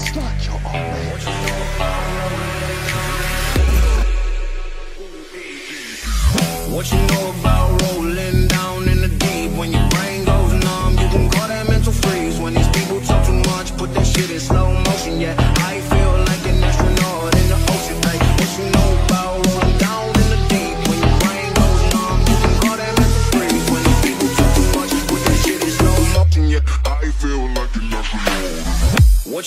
It's not your own. What you know about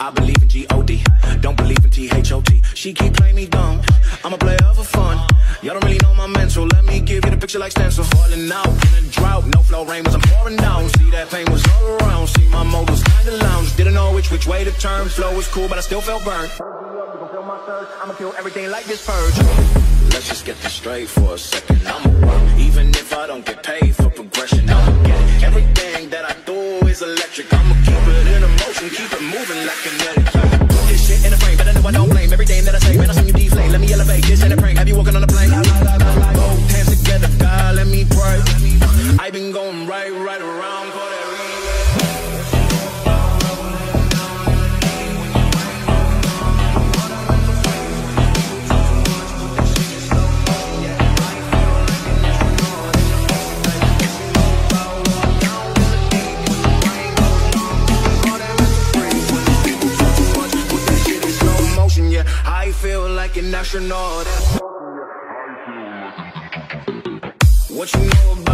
I believe in G-O-D, don't believe in T-H-O-T. She keep playing me dumb. I'm a player for fun. Y'all don't really know my mental. Let me give you the picture like stencil. Falling out in a drought, no flow rain was I'm pouring down. See that pain was all around. See my motives kinda lounge. Didn't know which which way to turn. Flow was cool, but I still felt burned. I'ma kill everything like this purge. Let's just get this straight for a second. I'ma work, even What you know about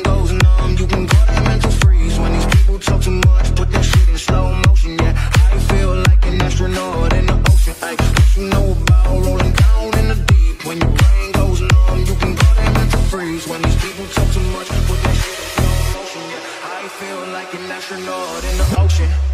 mental. When these people talk too much, put that shit in slow motion. Yeah, I feel like an astronaut in the ocean.